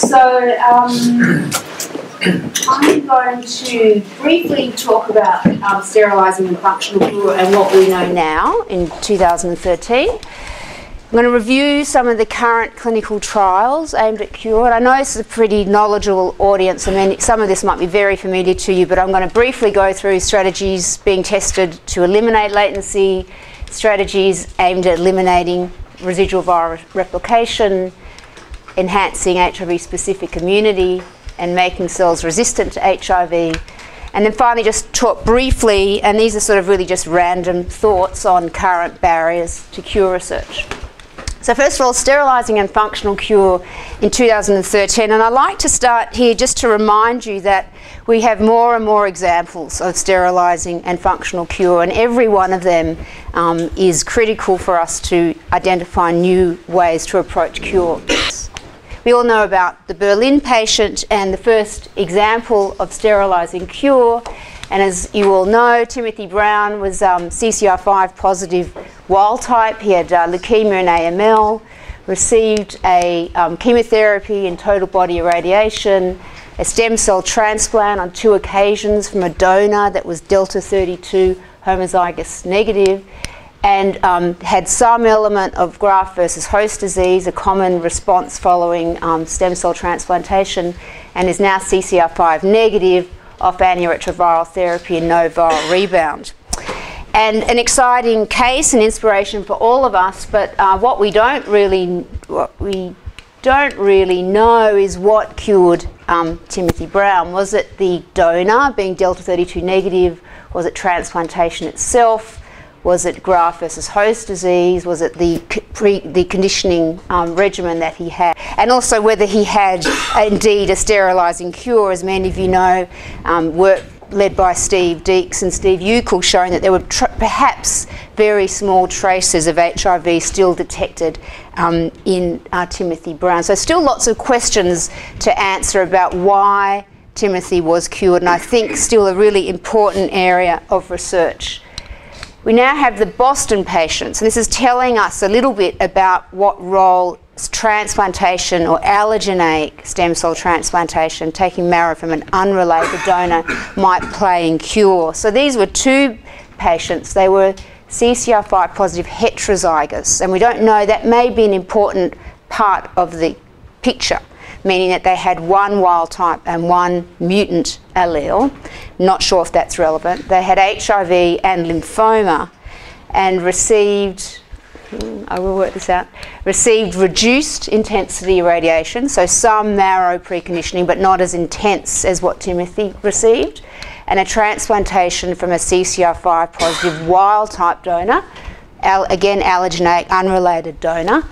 So um, I'm going to briefly talk about um, sterilising and functional cure and what we know now in 2013. I'm going to review some of the current clinical trials aimed at cure. And I know this is a pretty knowledgeable audience. I mean, some of this might be very familiar to you, but I'm going to briefly go through strategies being tested to eliminate latency, strategies aimed at eliminating residual viral replication, enhancing HIV specific immunity, and making cells resistant to HIV. And then finally, just talk briefly, and these are sort of really just random thoughts on current barriers to cure research. So first of all, sterilising and functional cure in 2013. And I'd like to start here just to remind you that we have more and more examples of sterilising and functional cure, and every one of them um, is critical for us to identify new ways to approach cure. We all know about the Berlin patient and the first example of sterilising cure. And as you all know, Timothy Brown was um, CCR5 positive wild type. He had uh, leukemia and AML, received a um, chemotherapy and total body irradiation, a stem cell transplant on two occasions from a donor that was delta 32 homozygous negative and um, had some element of graft versus host disease, a common response following um, stem cell transplantation, and is now CCR5 negative off antiretroviral therapy and no viral rebound. And an exciting case and inspiration for all of us, but uh, what we don't really, what we don't really know is what cured um, Timothy Brown. Was it the donor being delta 32 negative? Was it transplantation itself? Was it graft versus host disease? Was it the pre, the conditioning um, regimen that he had? And also whether he had indeed a sterilising cure, as many of you know, um, work led by Steve Deeks and Steve Yukl showing that there were perhaps very small traces of HIV still detected um, in uh, Timothy Brown. So still lots of questions to answer about why Timothy was cured, and I think still a really important area of research. We now have the Boston patients, and this is telling us a little bit about what role transplantation or allogeneic stem cell transplantation, taking marrow from an unrelated donor, might play in cure. So these were two patients. They were CCR5 positive heterozygous, and we don't know, that may be an important part of the picture meaning that they had one wild type and one mutant allele. Not sure if that's relevant. They had HIV and lymphoma and received, hmm, I will work this out, received reduced intensity irradiation, so some marrow preconditioning, but not as intense as what Timothy received, and a transplantation from a CCR5 positive wild type donor, again allogeneic unrelated donor,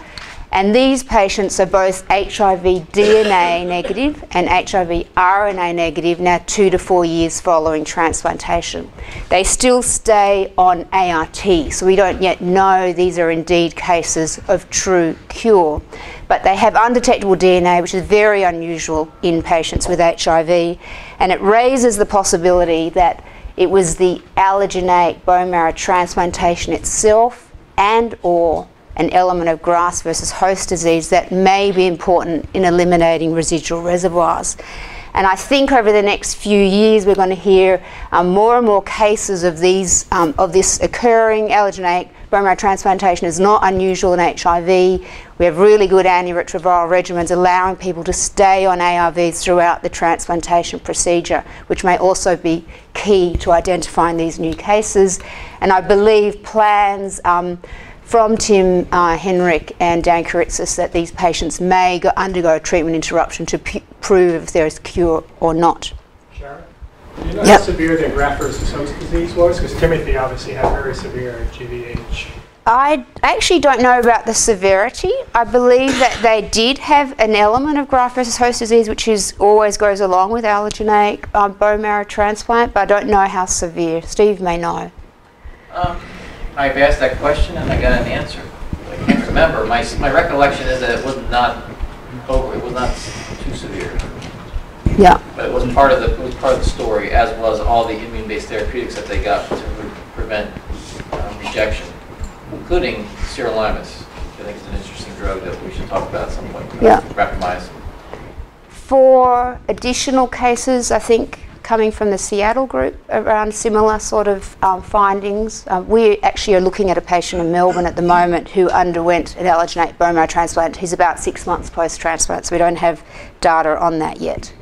and these patients are both HIV DNA negative and HIV RNA negative now two to four years following transplantation. They still stay on ART, so we don't yet know these are indeed cases of true cure. But they have undetectable DNA, which is very unusual in patients with HIV, and it raises the possibility that it was the allogeneic bone marrow transplantation itself and or an element of graft versus host disease that may be important in eliminating residual reservoirs. And I think over the next few years we're going to hear um, more and more cases of these um, of this occurring. Allogeneic bone marrow transplantation is not unusual in HIV. We have really good antiretroviral regimens allowing people to stay on ARVs throughout the transplantation procedure, which may also be key to identifying these new cases. And I believe plans um, from Tim uh, Henrich and Dan Kuritzkes that these patients may go, undergo a treatment interruption to prove if there is cure or not. Sharon? Do you know yep. how severe the graft versus host disease was? Because Timothy obviously had very severe GVH. I actually don't know about the severity. I believe that they did have an element of graft versus host disease, which is always goes along with allogeneic um, bone marrow transplant, but I don't know how severe. Steve may know. Um, I've asked that question and I got an answer. I can't remember. My, my recollection is that it was not over. It was not too severe. Yeah. But it was part of the it was part of the story, as was all the immune-based therapeutics that they got to re prevent um, rejection, including sirolimus. I think it's an interesting drug that we should talk about at some point. Yeah. Rapamycin. four additional cases, I think, coming from the Seattle group around similar sort of um, findings. Um, we actually are looking at a patient in Melbourne at the moment who underwent an allogeneic bone marrow transplant. He's about six months post transplant, so we don't have data on that yet.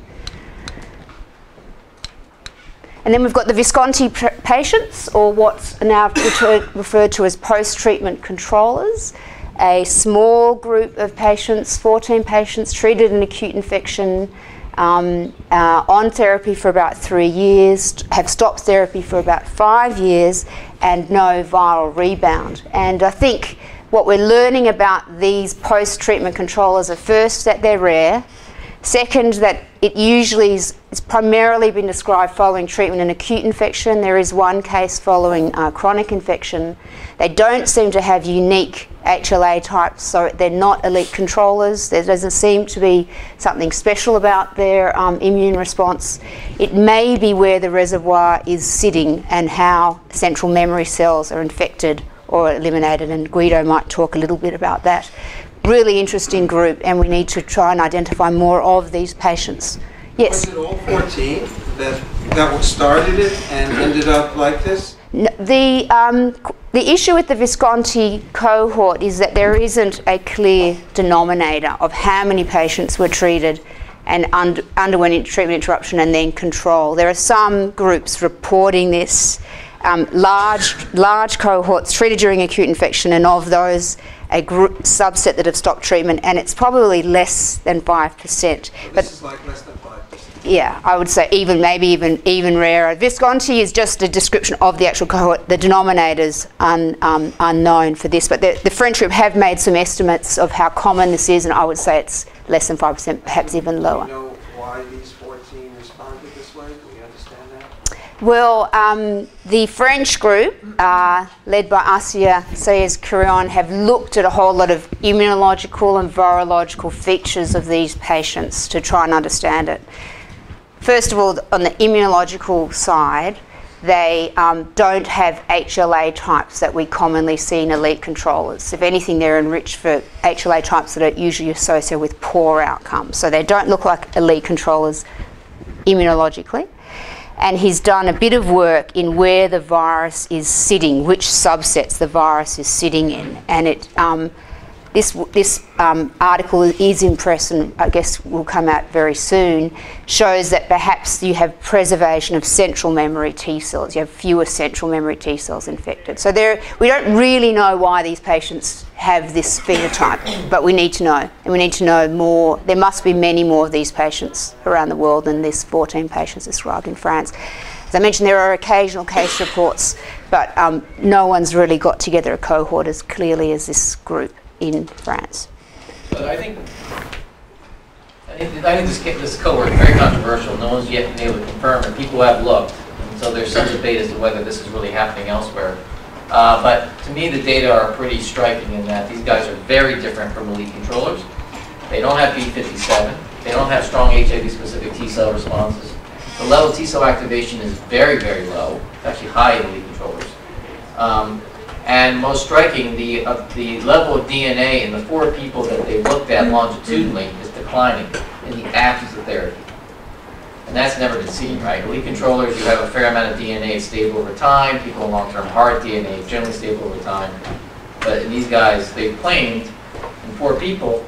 And then we've got the Visconti patients, or what's now referred to as post treatment controllers a small group of patients, 14 patients treated an acute infection, um, uh, on therapy for about three years, have stopped therapy for about five years, and no viral rebound. And I think what we're learning about these post treatment controllers are first that they're rare, second, that it usually is it's primarily been described following treatment in acute infection. There is one case following uh, chronic infection. They don't seem to have unique HLA types, so they're not elite controllers. There doesn't seem to be something special about their um, immune response. It may be where the reservoir is sitting and how central memory cells are infected or eliminated, and Guido might talk a little bit about that. Really interesting group, and we need to try and identify more of these patients. Yes? Was it all 14 that, that started it and ended up like this? The, um, the issue with the Visconti cohort is that there isn't a clear denominator of how many patients were treated and und underwent treatment interruption and then control. There are some groups reporting this, um, large, large cohorts treated during acute infection, and of those, a group subset that have stopped treatment, and it's probably less than 5%. but this is like less than yeah, I would say even maybe even even rarer. Visconti is just a description of the actual cohort. The denominators un, um, unknown for this, but the, the, French group have made some estimates of how common this is, and I would say it's less than five percent, perhaps even lower. Do you know why these 14 responded this way? Do we understand that? Well, um, the French group, uh, led by Asier Sáez-Cirión, have looked at a whole lot of immunological and virological features of these patients to try and understand it. First of all, on the immunological side, they um, don't have HLA types that we commonly see in elite controllers. If anything, they're enriched for HLA types that are usually associated with poor outcomes. So they don't look like elite controllers immunologically. And he's done a bit of work in where the virus is sitting, which subsets the virus is sitting in. And it um, this, this um, article is in press and I guess will come out very soon, shows that perhaps you have preservation of central memory T cells. You have fewer central memory T cells infected. So there, we don't really know why these patients have this phenotype, but we need to know. And we need to know more. There must be many more of these patients around the world than this 14 patients described in France. As I mentioned, there are occasional case reports, but um, no one's really got together a cohort as clearly as this group in France. But I think I think, this, this cohort is very controversial. No one's yet been able to confirm it. People have looked. And so there's some debate as to whether this is really happening elsewhere. Uh, but to me, the data are pretty striking in that these guys are very different from elite controllers. They don't have B57. They don't have strong HIV-specific T cell responses. The level of T cell activation is very, very low. It's actually high in elite controllers. Um, and most striking, the, uh, the level of DNA in the four people that they looked at longitudinally is declining in the absence of therapy. And that's never been seen, right? Elite controllers, you have a fair amount of DNA stable over time. People in long-term ART DNA generally stable over time. But these guys, they claimed in four people,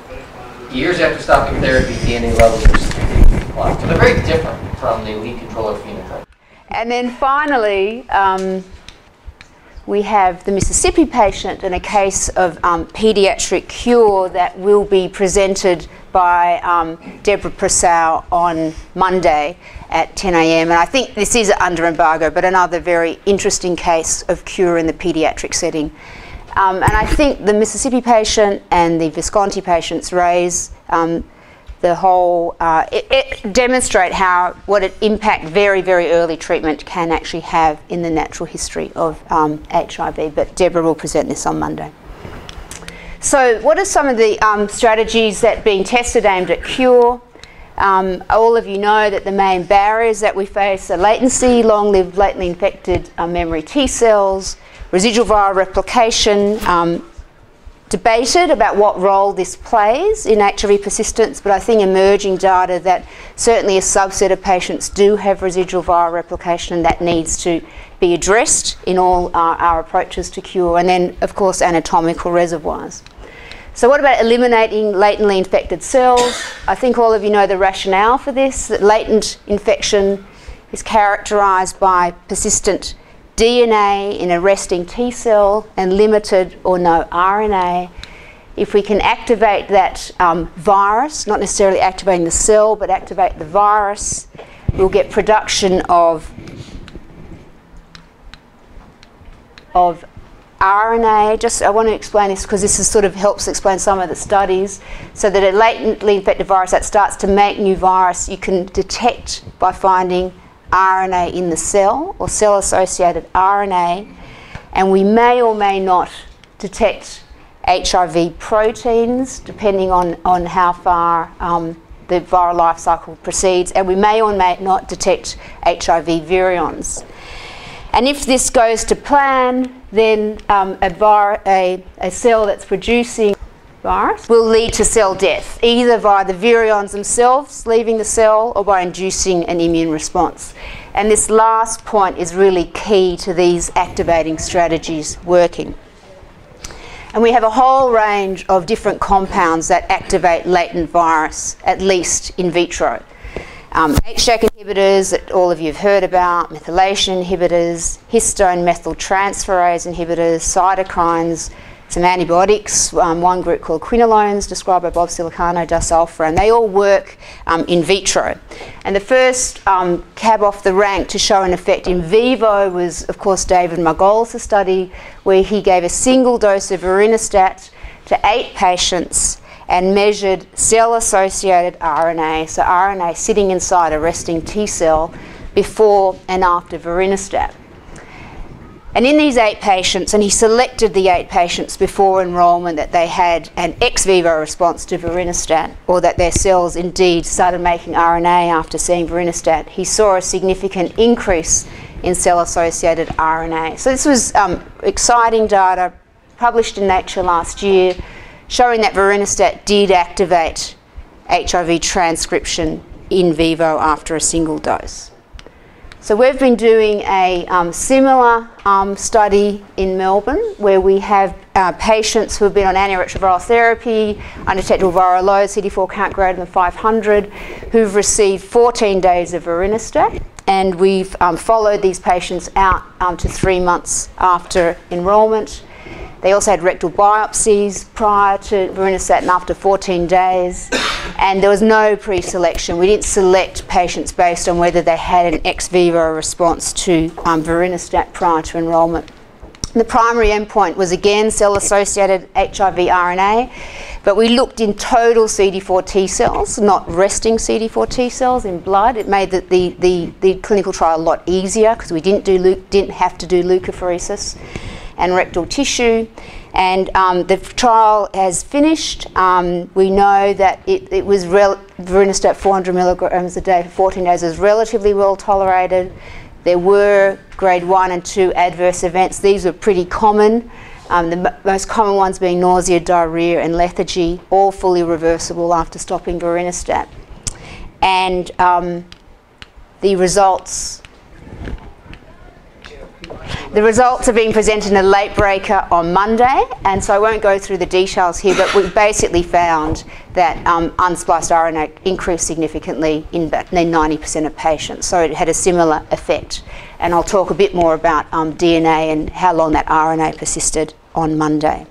years after stopping therapy, DNA levels are declining. So they're very different from the elite controller phenotype. And then finally, um, we have the Mississippi patient and a case of um, pediatric cure that will be presented by um, Deborah Persaud on Monday at 10 a.m. And I think this is under embargo, but another very interesting case of cure in the pediatric setting. Um, and I think the Mississippi patient and the Visconti patients raise um, the whole, uh, it, it, demonstrate how, what an impact very, very early treatment can actually have in the natural history of um, HIV. But Deborah will present this on Monday. So what are some of the um, strategies that being tested aimed at cure? Um, all of you know that the main barriers that we face are latency, long-lived latently infected uh, memory T cells, residual viral replication, um, debated about what role this plays in HIV persistence, but I think emerging data that certainly a subset of patients do have residual viral replication and that needs to be addressed in all our, our approaches to cure, and then, of course, anatomical reservoirs. So what about eliminating latently infected cells? I think all of you know the rationale for this, that latent infection is characterised by persistent DNA in a resting T cell and limited or no RNA. If we can activate that um, virus, not necessarily activating the cell, but activate the virus, we'll get production of, of RNA. Just I want to explain this because this is sort of helps explain some of the studies. So that a latently infected virus that starts to make new virus, you can detect by finding RNA in the cell or cell associated RNA, and we may or may not detect HIV proteins depending on, on how far um, the viral life cycle proceeds, and we may or may not detect HIV virions. And if this goes to plan, then um, a, a, a cell that's producing virus will lead to cell death, either via the virions themselves leaving the cell or by inducing an immune response. And this last point is really key to these activating strategies working. And we have a whole range of different compounds that activate latent virus, at least in vitro. Um, HDAC inhibitors that all of you have heard about, methylation inhibitors, histone methyltransferase inhibitors, cytokines, some antibiotics, um, one group called quinolones, described by Bob Siliciano, and They all work um, in vitro. And the first um, cab off the rank to show an effect in vivo was, of course, David Margolis' study, where he gave a single dose of vorinostat to eight patients and measured cell-associated RNA, so RNA sitting inside a resting T cell before and after vorinostat. And in these eight patients, and he selected the eight patients before enrolment that they had an ex vivo response to vorinostat, or that their cells indeed started making RNA after seeing vorinostat, he saw a significant increase in cell associated RNA. So this was um, exciting data published in Nature last year showing that vorinostat did activate HIV transcription in vivo after a single dose. So we've been doing a um, similar um, study in Melbourne where we have uh, patients who have been on antiretroviral therapy, undetectable viral load, CD4 count greater than 500, who've received 14 days of vorinostat. And we've um, followed these patients out um, to three months after enrolment. They also had rectal biopsies prior to vorinostat and after 14 days. And there was no pre-selection. We didn't select patients based on whether they had an ex vivo response to um, prior to enrolment. The primary endpoint was again cell-associated HIV RNA, but we looked in total CD4 T cells, not resting CD4 T cells in blood. It made the, the, the, the clinical trial a lot easier because we didn't, do, didn't have to do leukapheresis and rectal tissue. And um, the trial has finished. Um, we know that it, it was vorinostat 400 milligrams a day for 14 days is relatively well tolerated. There were grade one and two adverse events. These were pretty common. Um, the most common ones being nausea, diarrhea, and lethargy, all fully reversible after stopping vorinostat. And um, the results the results are being presented in a late breaker on Monday, and so I won't go through the details here, but we basically found that um, unspliced RNA increased significantly in 90% of patients, so it had a similar effect. And I'll talk a bit more about um, DNA and how long that RNA persisted on Monday.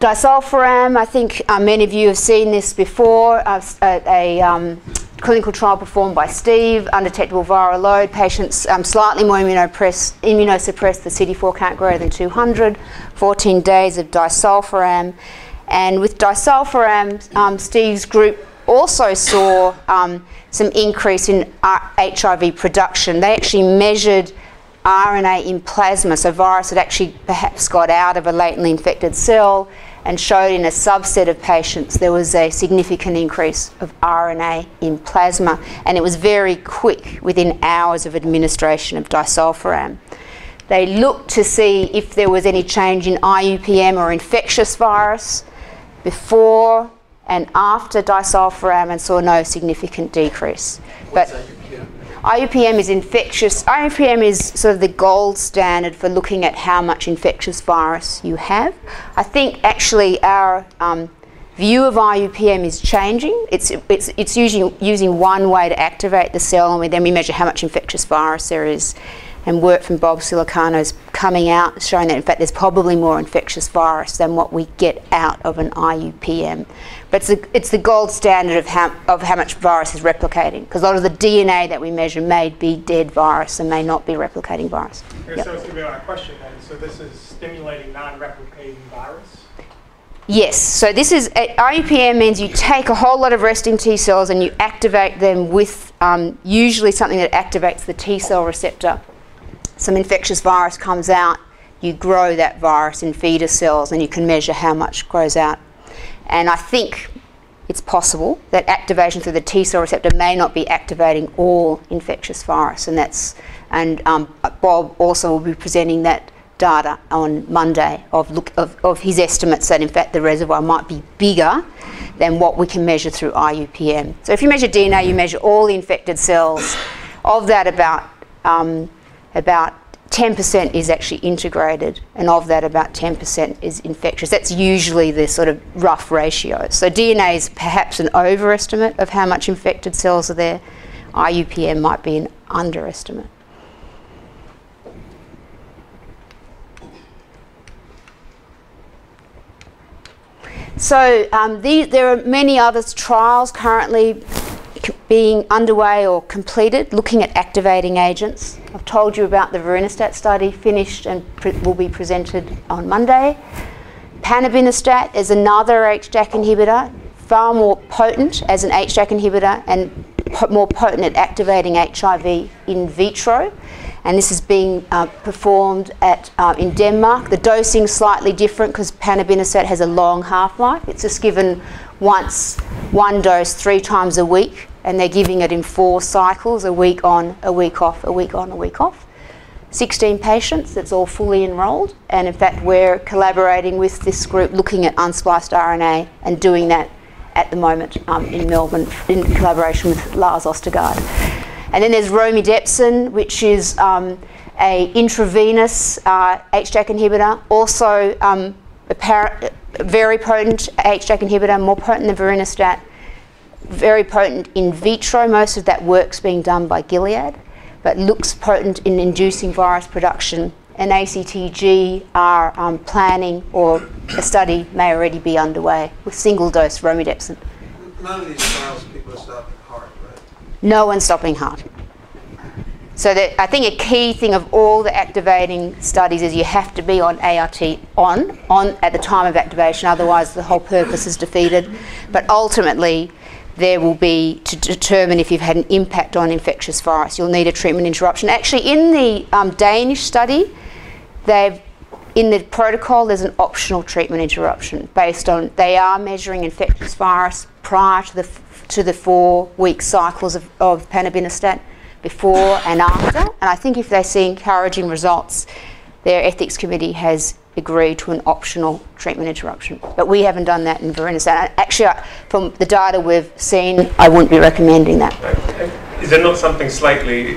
Disulfiram, I think uh, many of you have seen this before, uh, a, a um, clinical trial performed by Steve, undetectable viral load, patients um, slightly more immunosuppressed, the CD4 count greater than 200, 14 days of disulfiram. And with disulfiram, um, Steve's group also saw um, some increase in HIV production. They actually measured RNA in plasma, so virus had actually perhaps got out of a latently infected cell and showed in a subset of patients there was a significant increase of RNA in plasma, and it was very quick within hours of administration of disulfiram. They looked to see if there was any change in IUPM or infectious virus before and after disulfiram and saw no significant decrease. But IUPM? Is infectious. IUPM is sort of the gold standard for looking at how much infectious virus you have. I think actually our um, view of IUPM is changing. It's, it's, it's using, using one way to activate the cell, and we, then we measure how much infectious virus there is. And work from Bob Siliciano is coming out showing that, in fact, there's probably more infectious virus than what we get out of an IUPM. But it's, a, it's the gold standard of how, of how much virus is replicating, because a lot of the DNA that we measure may be dead virus and may not be replicating virus. Yep. that was going to be my question then. So this is stimulating non-replicating virus? Yes, so this is uh, IUPM means you take a whole lot of resting T cells and you activate them with um, usually something that activates the T cell receptor. Some infectious virus comes out, you grow that virus in feeder cells, and you can measure how much grows out. And I think it's possible that activation through the T cell receptor may not be activating all infectious virus, and that's and um, Bob also will be presenting that data on Monday of look of, of his estimates that in fact the reservoir might be bigger than what we can measure through IUPM. So if you measure DNA, you measure all the infected cells. Of that, about um, about 10% is actually integrated, and of that, about 10% is infectious. That's usually the sort of rough ratio. So DNA is perhaps an overestimate of how much infected cells are there. IUPM might be an underestimate. So um, these, there are many other trials currently being underway or completed looking at activating agents. I've told you about the Vorinostat study, finished and will be presented on Monday. Panobinostat is another HDAC inhibitor, far more potent as an HDAC inhibitor and more potent at activating HIV in vitro. And this is being uh, performed at, uh, in Denmark. The dosing slightly different because panobinostat has a long half-life. It's just given once, one dose three times a week, and they're giving it in four cycles, a week on, a week off, a week on, a week off. 16 patients, that's all fully enrolled. And in fact, we're collaborating with this group looking at unspliced RNA and doing that at the moment um, in Melbourne in collaboration with Lars Ostergaard. And then there's romidepsin, which is um, a intravenous uh, HDAC inhibitor, also um, a very potent HDAC inhibitor, more potent than vorinostat, very potent in vitro. Most of that work's being done by Gilead, but looks potent in inducing virus production. And ACTG are um, planning, or a study may already be underway with single dose romidepsin. None of these trials, people are stopping ART, right? No one's stopping ART. So that I think a key thing of all the activating studies is you have to be on ART on on at the time of activation, otherwise the whole purpose is defeated. But ultimately, there will be to determine if you've had an impact on infectious virus. You'll need a treatment interruption. Actually, in the um, Danish study, they've in the protocol there's an optional treatment interruption based on they are measuring infectious virus prior to the to the four week cycles of, of panobinostat before and after and I think if they see encouraging results their ethics committee has agreed to an optional treatment interruption but we haven't done that in Vorinostat actually from the data we've seen I wouldn't be recommending that Is there not something slightly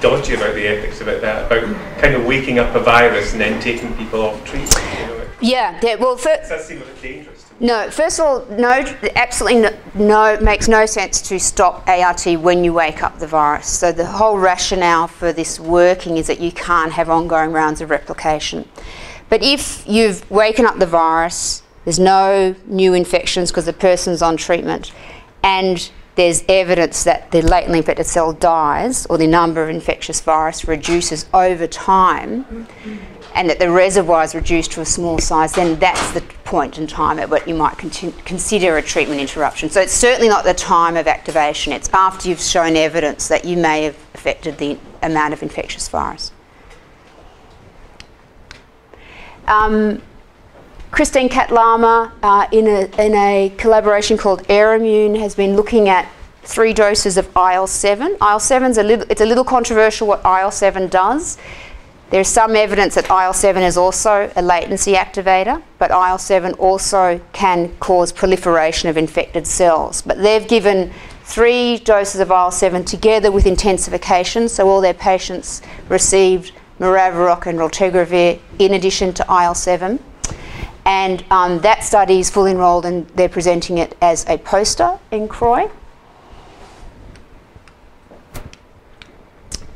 dodgy about the ethics of it, that about kind of waking up a virus and then taking people off treatment? You know, yeah yeah well fir- does seem a bit dangerous. No, first of all, no, absolutely no, no, makes no sense to stop ART when you wake up the virus. So the whole rationale for this working is that you can't have ongoing rounds of replication. But if you've waken up the virus, there's no new infections because the person's on treatment, and there's evidence that the latently infected cell dies or the number of infectious virus reduces over time, and that the reservoir is reduced to a small size, then that's the point in time at which you might consider a treatment interruption. So it's certainly not the time of activation, it's after you've shown evidence that you may have affected the amount of infectious virus. Um, Christine Katlama, uh, in, a, in a collaboration called Eramune, has been looking at three doses of IL-7. IL-7 is a little, it's a little controversial what IL-7 does. There's some evidence that IL-7 is also a latency activator, but IL-7 also can cause proliferation of infected cells. But they've given three doses of IL-7 together with intensification, so all their patients received maraviroc and raltegravir in addition to IL-7. And um, that study is fully enrolled and they're presenting it as a poster in CROI.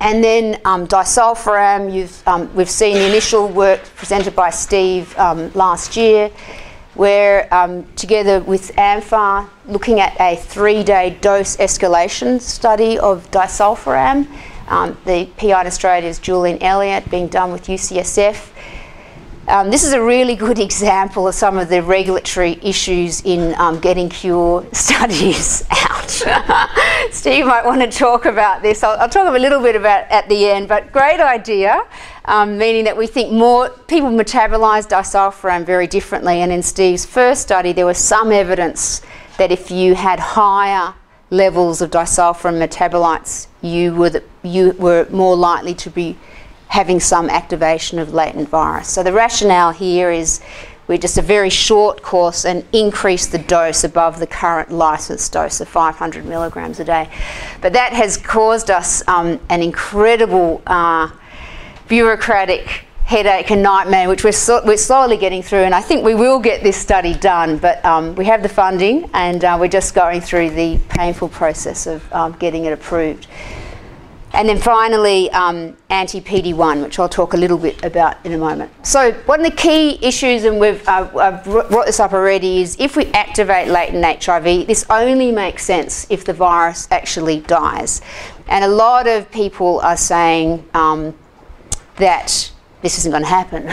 And then um, disulfiram, um, we've seen the initial work presented by Steve um, last year, where um, together with AMFAR, looking at a three-day dose escalation study of disulfiram. Um, the PI in Australia is Julian Elliott, being done with UCSF. Um, this is a really good example of some of the regulatory issues in um, getting cure studies out. Steve might want to talk about this. I'll, I'll, talk a little bit about at the end, but great idea, um, meaning that we think more people metabolize disulfiram very differently. And in Steve's first study, there was some evidence that if you had higher levels of disulfiram metabolites, you were, the, you were more likely to be having some activation of latent virus. So the rationale here is we're just a very short course and increase the dose above the current licensed dose of 500 milligrams a day. But that has caused us um, an incredible uh, bureaucratic headache and nightmare, which we're, so, we're slowly getting through. And I think we will get this study done, but um, we have the funding and uh, we're just going through the painful process of um, getting it approved. And then finally, um, anti-PD-1, which I'll talk a little bit about in a moment. So one of the key issues, and we've uh, I've brought this up already, is if we activate latent HIV, this only makes sense if the virus actually dies. And a lot of people are saying um, that this isn't going to happen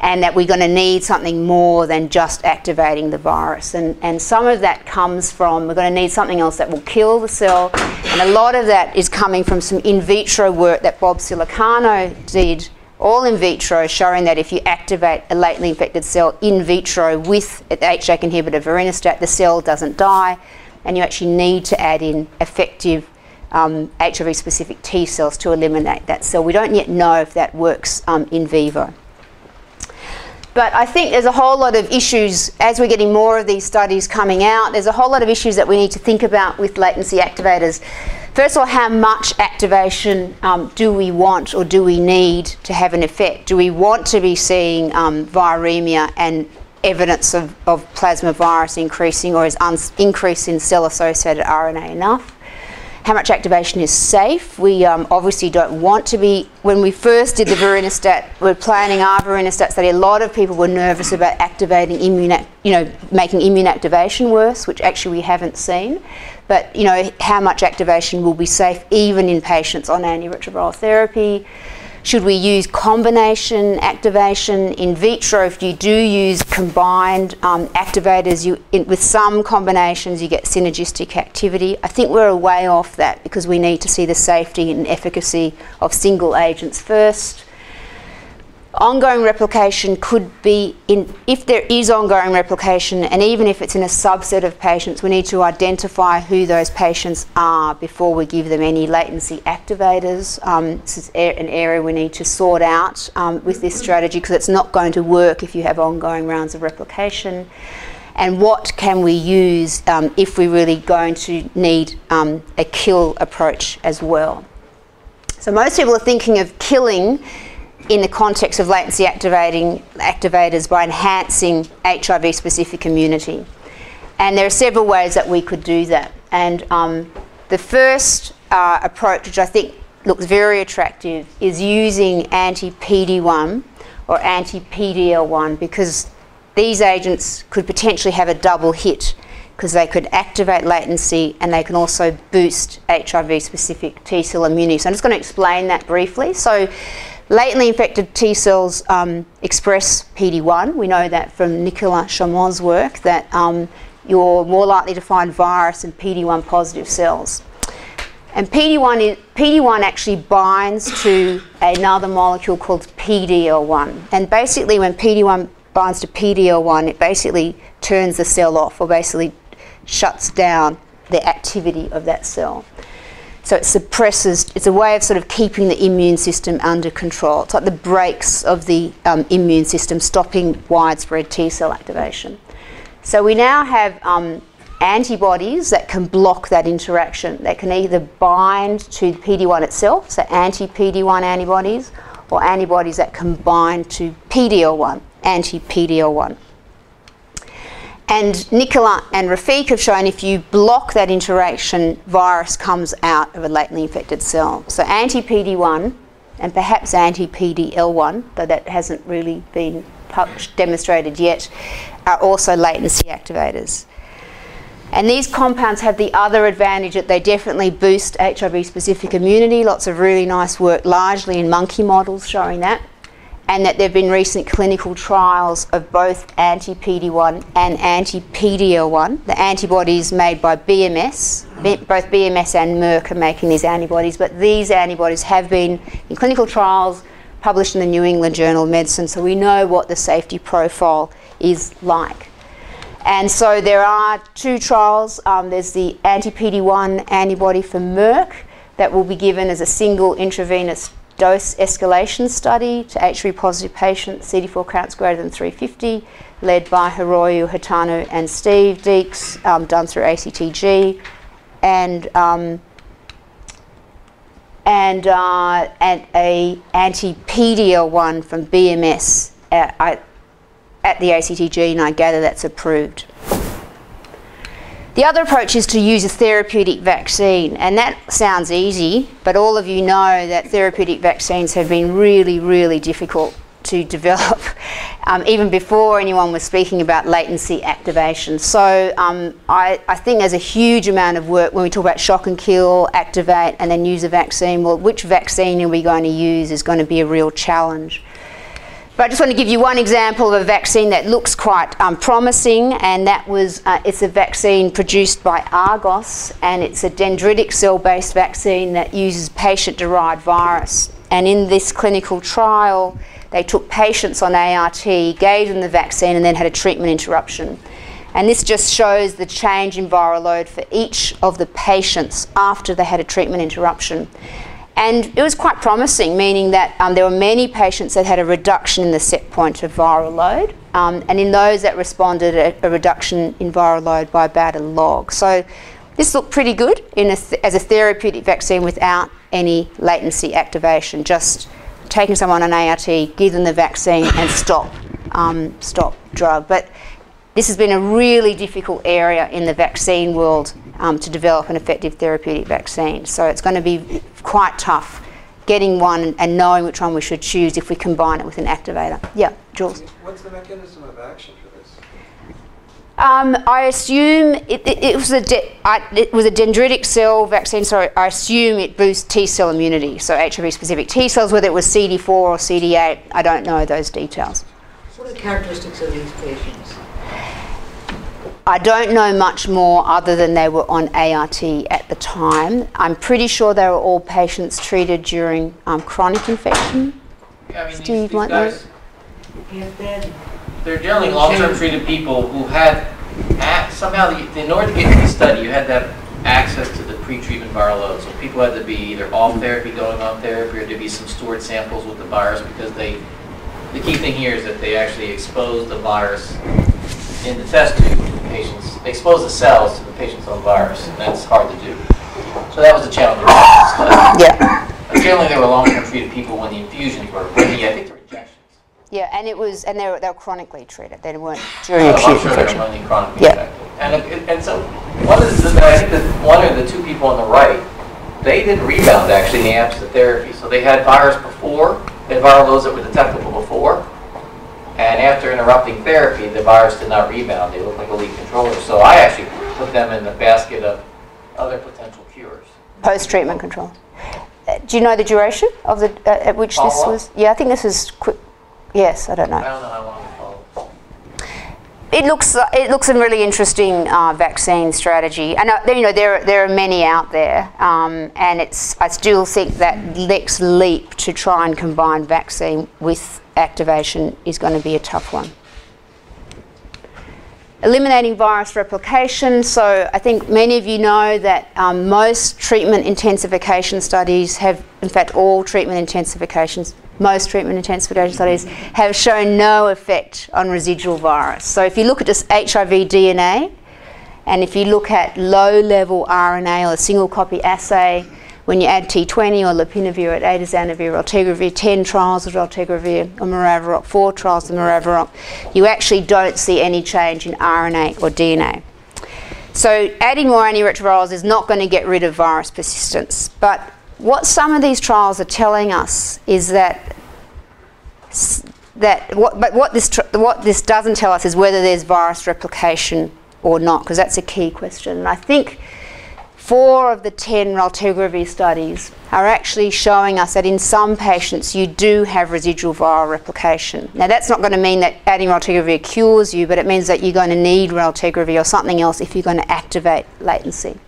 and that we're going to need something more than just activating the virus. And, and some of that comes from we're going to need something else that will kill the cell. And a lot of that is coming from some in vitro work that Bob Siliciano did, all in vitro, showing that if you activate a latently infected cell in vitro with the HDAC inhibitor vorinostat, the cell doesn't die. And you actually need to add in effective um, HIV specific T cells to eliminate that cell. We don't yet know if that works um, in vivo. But I think there's a whole lot of issues as we're getting more of these studies coming out. There's a whole lot of issues that we need to think about with latency activators. First of all, how much activation um, do we want or do we need to have an effect? Do we want to be seeing um, viremia and evidence of, of plasma virus increasing, or is increase in cell associated RNA enough? How much activation is safe. We um, obviously don't want to be, when we first did the vorinostat, we're planning our vorinostat study, a lot of people were nervous about activating immune, you know, making immune activation worse, which actually we haven't seen. But, you know, how much activation will be safe even in patients on antiretroviral therapy. Should we use combination activation in vitro? If you do use combined um, activators, you, in, with some combinations you get synergistic activity. I think we're a way off that because we need to see the safety and efficacy of single agents first. Ongoing replication could be in, if there is ongoing replication, and even if it's in a subset of patients, we need to identify who those patients are before we give them any latency activators. Um, this is an area we need to sort out um, with this strategy because it's not going to work if you have ongoing rounds of replication. And what can we use um, if we're really going to need um, a kill approach as well? So most people are thinking of killing in the context of latency activating activators by enhancing HIV specific immunity. And there are several ways that we could do that. And um, the first uh, approach, which I think looks very attractive, is using anti PD1 or anti PDL1 because these agents could potentially have a double hit because they could activate latency and they can also boost HIV specific T cell immunity. So I'm just going to explain that briefly. So Latently infected T cells um, express PD1. We know that from Nicolas Chomont's work that um, you're more likely to find virus in PD1 positive cells. And PD1, is, PD1 actually binds to another molecule called PD-L1. And basically when PD1 binds to PD-L1, it basically turns the cell off or basically shuts down the activity of that cell. So it suppresses, it's a way of sort of keeping the immune system under control. It's like the brakes of the um, immune system, stopping widespread T cell activation. So we now have um, antibodies that can block that interaction. They can either bind to PD-1 itself, so anti-PD-1 antibodies, or antibodies that can bind to PD-L1, anti-PD-L1. And Nicola and Rafik have shown if you block that interaction, virus comes out of a latently infected cell. So anti-PD-1 and perhaps anti-PD-L1, though that hasn't really been demonstrated yet, are also latency activators. And these compounds have the other advantage that they definitely boost HIV specific immunity. Lots of really nice work, largely in monkey models, showing that and that there have been recent clinical trials of both anti-PD-1 and anti-PD-L1. The antibodies made by BMS, both BMS and Merck are making these antibodies, but these antibodies have been in clinical trials published in the New England Journal of Medicine, so we know what the safety profile is like. And so there are two trials. Um, there's the anti-PD-1 antibody for Merck that will be given as a single intravenous dose escalation study to HIV positive patients, CD4 counts greater than 350, led by Hiroyu Hatano and Steve Deeks, um, done through ACTG, and um, and uh, and a anti-PD-L1 from BMS at, at the ACTG, and I gather that's approved. The other approach is to use a therapeutic vaccine, and that sounds easy, but all of you know that therapeutic vaccines have been really, really difficult to develop, um, even before anyone was speaking about latency activation. So um, I, I, think there's a huge amount of work when we talk about shock and kill, activate, and then use a vaccine. Well, which vaccine are we going to use is going to be a real challenge. But I just want to give you one example of a vaccine that looks quite um, promising, and that was uh, it's a vaccine produced by Argos, and it's a dendritic cell-based vaccine that uses patient-derived virus. And in this clinical trial, they took patients on ART, gave them the vaccine, and then had a treatment interruption. And this just shows the change in viral load for each of the patients after they had a treatment interruption. And it was quite promising, meaning that um, there were many patients that had a reduction in the set point of viral load, um, and in those that responded, a, a, reduction in viral load by about a log. So this looked pretty good a as a therapeutic vaccine without any latency activation, just taking someone on ART, give them the vaccine, and stop, um, stop drug. But this has been a really difficult area in the vaccine world um, to develop an effective therapeutic vaccine. So it's going to be quite tough getting one and knowing which one we should choose if we combine it with an activator. Yeah, Jules. What's the mechanism of action for this? Um, I assume it, it, it was a I, it was a dendritic cell vaccine. So I assume it boosts T cell immunity. So HIV specific T cells, whether it was CD4 or CD8, I don't know those details. What are the characteristics of these patients? I don't know much more other than they were on ART at the time. I'm pretty sure they were all patients treated during um, chronic infection. Yeah, I mean, Steve, these, these guys, they're generally long-term treated people who had, somehow, the, in order to get into the study, you had to have access to the pre-treatment viral load. So people had to be either off therapy, going on therapy, or to be some stored samples with the virus because they, the key thing here is that they actually exposed the virus in the test tube patients, they expose the cells to the patient's own virus, and that's hard to do. So that was the challenge. Yeah. But generally, they were long-term treated people when the infusions were, when the, I think the. Yeah, and it was, and they were, they were chronically treated. They weren't during uh, acute sure infection. Only chronically yeah. And, and so one of the, I think that one of the two people on the right, they didn't rebound actually in the absence of therapy. So they had virus before, they had viral loads that were detectable before, and after interrupting therapy, the virus did not rebound. They looked like elite controllers. So I actually put them in the basket of other potential cures. Post-treatment control. Uh, do you know the duration of the uh, at which Follow this up? was? Yeah, I think this was quick. Yes, I don't know. I don't know how long. It looks uh, it looks a really interesting uh, vaccine strategy, and uh, you know there there are many out there, um, and it's I still think that next leap to try and combine vaccine with activation is going to be a tough one. Eliminating virus replication. So I think many of you know that um, most treatment intensification studies have, in fact, all treatment intensifications, most treatment intensification studies have shown no effect on residual virus. So if you look at just HIV DNA, and if you look at low-level RNA or a single copy assay, when you add T20 or lopinavir, at atazanavir, raltegravir, 10 trials of raltegravir or maraviroc, 4 trials of maraviroc, you actually don't see any change in RNA or DNA. So adding more antiretrovirals is not going to get rid of virus persistence. But what some of these trials are telling us is that that what, but what this what this doesn't tell us is whether there's virus replication or not, because that's a key question. And I think four of the 10 raltegravir studies are actually showing us that in some patients you do have residual viral replication. Now that's not going to mean that adding raltegravir cures you, but it means that you're going to need raltegravir or something else if you're going to activate latency.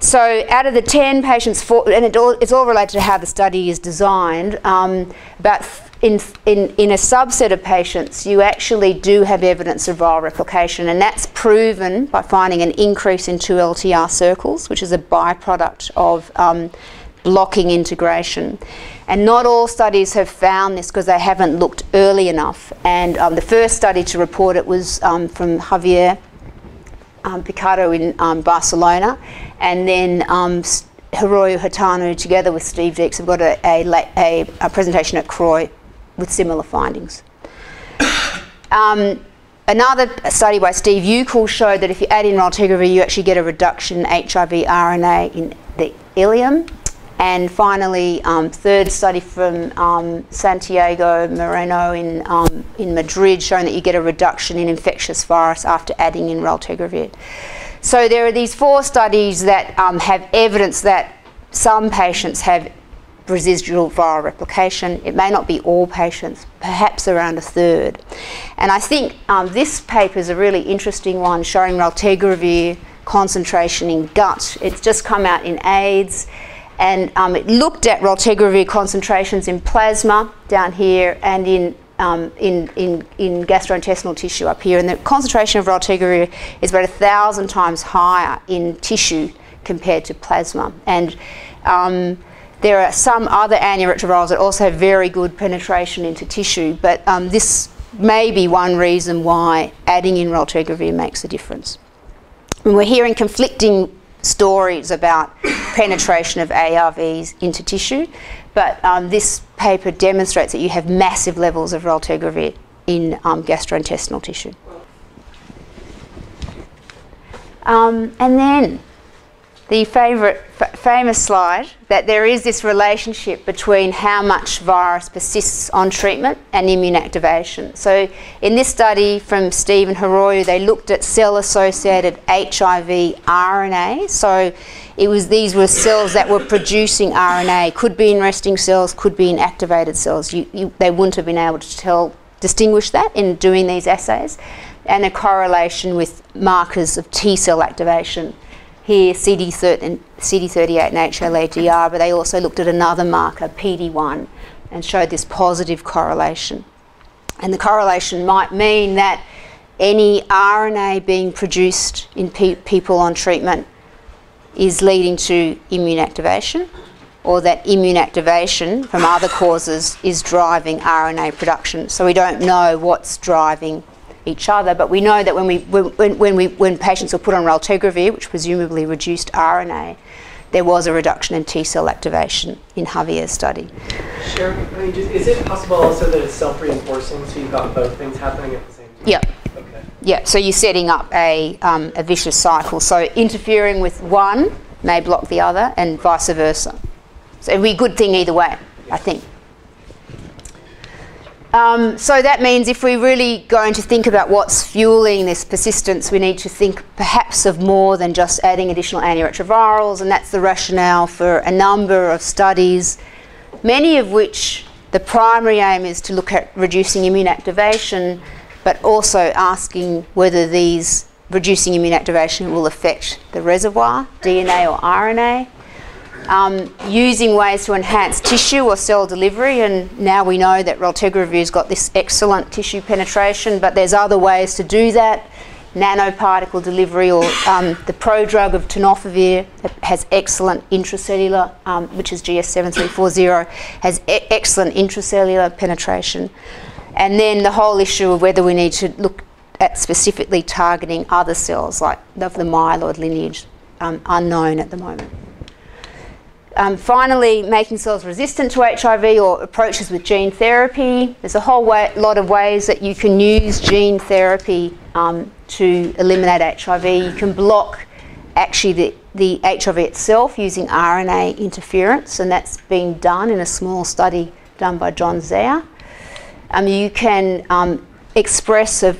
So out of the 10 patients, four, and it all, it's all related to how the study is designed, um, about in, in, in a subset of patients, you actually do have evidence of viral replication, and that's proven by finding an increase in 2LTR circles, which is a byproduct of um, blocking integration. And not all studies have found this because they haven't looked early enough. And um, the first study to report it was um, from Javier um, Picado in um, Barcelona, and then um, Hiroyo Hatano together with Steve Deeks have got a, a, a, a presentation at CROI with similar findings. Um, another study by Steve Ukul showed that if you add in raltegravir, you actually get a reduction in HIV RNA in the ileum. And finally, um, third study from um, Santiago Moreno in, um, in Madrid showing that you get a reduction in infectious virus after adding in raltegravir. So there are these four studies that um, have evidence that some patients have residual viral replication. It may not be all patients, perhaps around a third. And I think um, this paper is a really interesting one showing raltegravir concentration in gut. It's just come out in AIDS. And um, it looked at raltegravir concentrations in plasma down here and in um, in, in, in gastrointestinal tissue up here. And the concentration of raltegravir is about a thousand times higher in tissue compared to plasma. And um, there are some other antiretrovirals that also have very good penetration into tissue, but um, this may be one reason why adding in raltegravir makes a difference. And we're hearing conflicting stories about penetration of ARVs into tissue, but um, this paper demonstrates that you have massive levels of raltegravir in um, gastrointestinal tissue. Um, and then the favorite, famous slide that there is this relationship between how much virus persists on treatment and immune activation. So in this study from Steve and they looked at cell-associated HIV RNA. So it was these were cells that were producing RNA, could be in resting cells, could be in activated cells. You, you, they wouldn't have been able to tell, distinguish that in doing these assays, and a correlation with markers of T cell activation here CD30, CD38 and HLA-DR, but they also looked at another marker, PD1, and showed this positive correlation. And the correlation might mean that any RNA being produced in pe people on treatment is leading to immune activation, or that immune activation from other causes is driving RNA production. So we don't know what's driving each other. But we know that when, we, when, when, we, when patients were put on raltegravir, which presumably reduced RNA, there was a reduction in T cell activation in Javier's study. Sharon, I mean, just, is it possible also that it's self-reinforcing, so you've got both things happening at the same time? Yep. Okay. Yeah, so you're setting up a, um, a vicious cycle. So interfering with one may block the other, and vice versa. So it'd be a good thing either way, I think. Um, so that means if we're really going to think about what's fueling this persistence, we need to think perhaps of more than just adding additional antiretrovirals, and that's the rationale for a number of studies, many of which the primary aim is to look at reducing immune activation, but also asking whether these reducing immune activation will affect the reservoir, DNA or RNA, um, using ways to enhance tissue or cell delivery, and now we know that raltegravir has got this excellent tissue penetration, but there's other ways to do that, nanoparticle delivery or um, the prodrug of tenofovir has excellent intracellular, um, which is GS7340, has e- excellent intracellular penetration. And then the whole issue of whether we need to look at specifically targeting other cells like of the myeloid lineage, um, unknown at the moment. Um, finally, making cells resistant to HIV or approaches with gene therapy. There's a whole way, lot of ways that you can use gene therapy um, to eliminate HIV. You can block actually the, the HIV itself using RNA interference, and that's been done in a small study done by John Zare. Um, you can um, express a,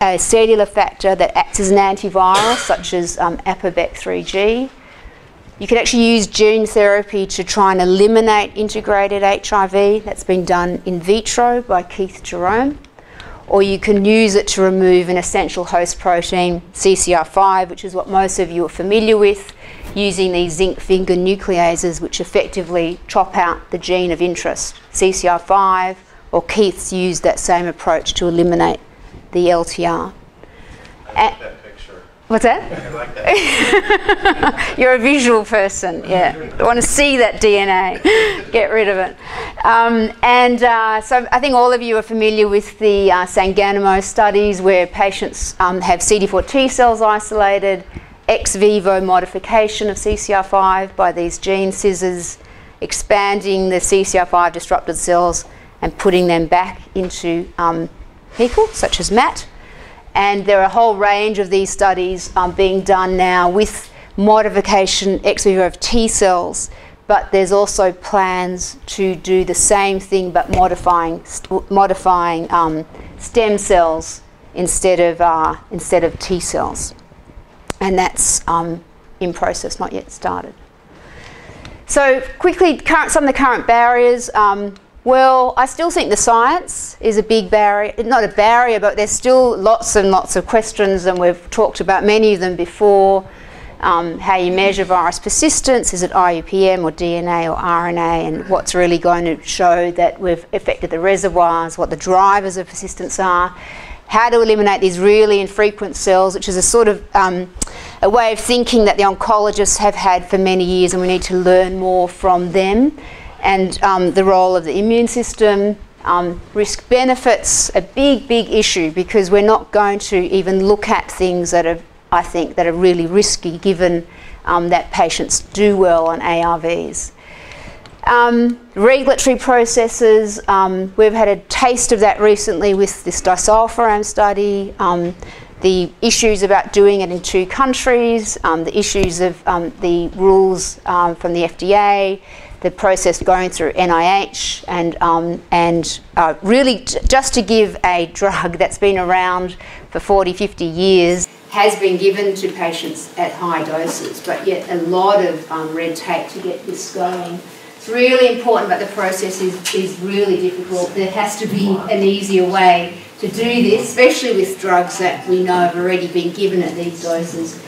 a, cellular factor that acts as an antiviral, such as um, ApoBec3G. You can actually use gene therapy to try and eliminate integrated HIV. That's been done in vitro by Keith Jerome. Or you can use it to remove an essential host protein, CCR5, which is what most of you are familiar with, using these zinc finger nucleases, which effectively chop out the gene of interest, CCR5, or Keith's used that same approach to eliminate the LTR. What's that? You're a visual person, yeah. I want to see that DNA, get rid of it. Um, and uh, so I think all of you are familiar with the uh, Sangamo studies where patients um, have CD4 T cells isolated, ex vivo modification of CCR5 by these gene scissors, expanding the CCR5 disrupted cells and putting them back into um, people, such as MAT and there are a whole range of these studies um, being done now with modification ex vivo of T cells, but there's also plans to do the same thing but modifying, modifying um, stem cells instead of, uh, instead of T cells. And that's um, in process, not yet started. So quickly, current, some of the current barriers. Um, well, I still think the science is a big barrier. Not a barrier, but there's still lots and lots of questions, and we've talked about many of them before. Um, how you measure virus persistence, is it IUPM or DNA or RNA, and what's really going to show that we've affected the reservoirs, what the drivers of persistence are, how to eliminate these really infrequent cells, which is a sort of um, a way of thinking that the oncologists have had for many years, and we need to learn more from them and um, the role of the immune system. Um, risk benefits, a big, big issue because we're not going to even look at things that are, I think, that are really risky given um, that patients do well on ARVs. Um, regulatory processes, um, we've had a taste of that recently with this disulfiram study, um, the issues about doing it in two countries, um, the issues of um, the rules um, from the FDA, the process going through NIH and, um, and uh, really just to give a drug that's been around for 40, 50 years has been given to patients at high doses, but yet a lot of um, red tape to get this going. It's really important, but the process is, is really difficult. There has to be an easier way to do this, especially with drugs that we know have already been given at these doses.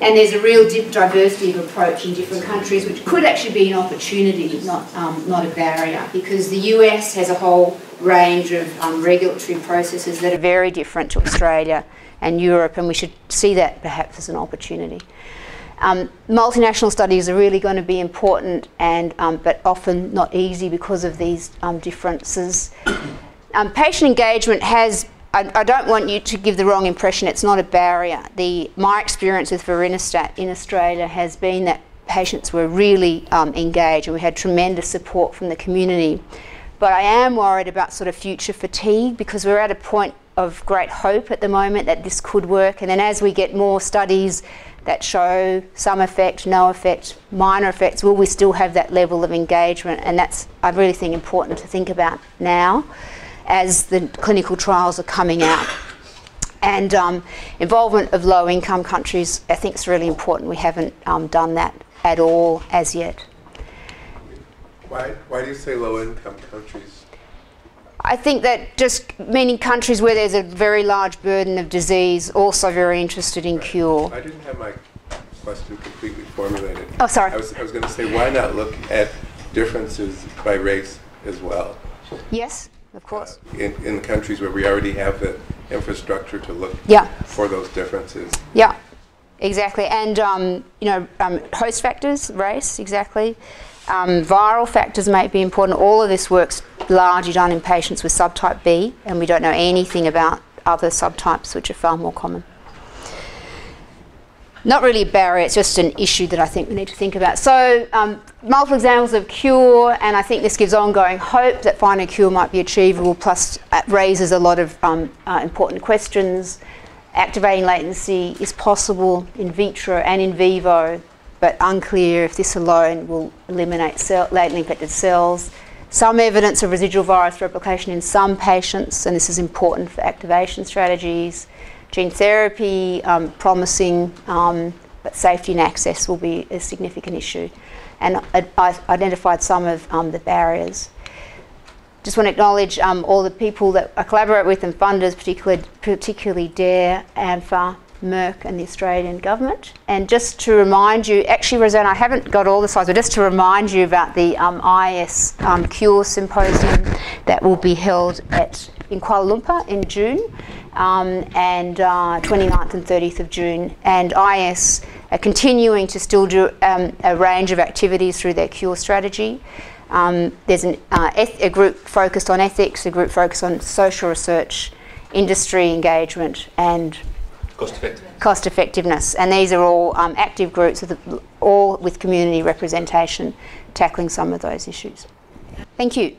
And there's a real diversity of approach in different countries, which could actually be an opportunity, not, um, not a barrier, because the US has a whole range of um, regulatory processes that are very different to Australia and Europe, and we should see that perhaps as an opportunity. Um, multinational studies are really going to be important, and um, but often not easy because of these um, differences. Um, patient engagement has I, I, don't want you to give the wrong impression. It's not a barrier. The, my experience with vorinostat in Australia has been that patients were really um, engaged and we had tremendous support from the community. But I am worried about sort of future fatigue because we're at a point of great hope at the moment that this could work. And then as we get more studies that show some effect, no effect, minor effects, will we still have that level of engagement? And that's, I really think, important to think about now as the clinical trials are coming out. And um, involvement of low income countries, I think, is really important. We haven't um, done that at all as yet. Why, why do you say low income countries? I think that just meaning countries where there's a very large burden of disease, also very interested in cure. I didn't have my question completely formulated. Oh, sorry. I was, I was going to say, why not look at differences by race as well? Yes. Of course. in, in the countries where we already have the infrastructure to look Yeah. for those differences. Yeah, exactly. And, um, you know, um, host factors, race, exactly. Um, viral factors may be important. All of this work's largely done in patients with subtype B, and we don't know anything about other subtypes which are far more common. Not really a barrier, it's just an issue that I think we need to think about. So, um, multiple examples of cure, and I think this gives ongoing hope that finding a cure might be achievable, plus raises a lot of um, uh, important questions. Activating latency is possible in vitro and in vivo, but unclear if this alone will eliminate cell, latently infected cells. Some evidence of residual virus replication in some patients, and this is important for activation strategies. Gene therapy, um, promising, um, but safety and access will be a significant issue. And I- identified some of um, the barriers. Just want to acknowledge um, all the people that I collaborate with and funders, particularly, particularly DARE, AMFA, Merck, and the Australian government. And just to remind you, actually, Rosanna, I haven't got all the slides, but just to remind you about the um, IS um, Cure Symposium that will be held at in Kuala Lumpur in June, um, and uh, 29th and 30th of June. And IS are continuing to still do um, a range of activities through their Cure strategy. Um, there's an, uh, a group focused on ethics, a group focused on social research, industry engagement, and Cost effective. cost effectiveness. And these are all um, active groups, with all with community representation, tackling some of those issues. Thank you.